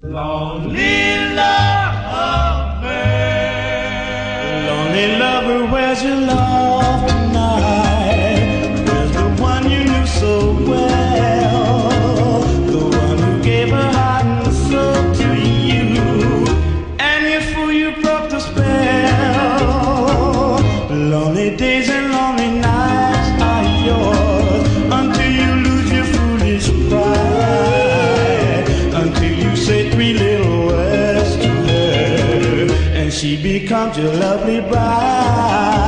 Lonely lover, lonely lover, where's your love tonight? Where's the one you knew so well? The one who gave her heart and soul to you, and you fool, you broke the spell. Lonely days and she becomes your lovely bride.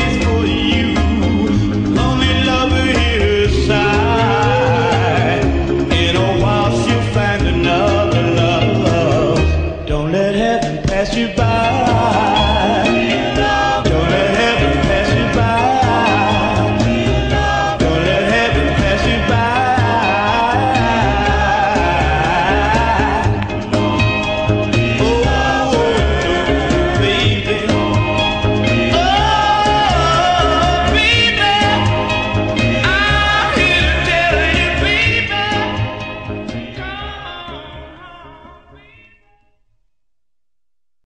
de bar.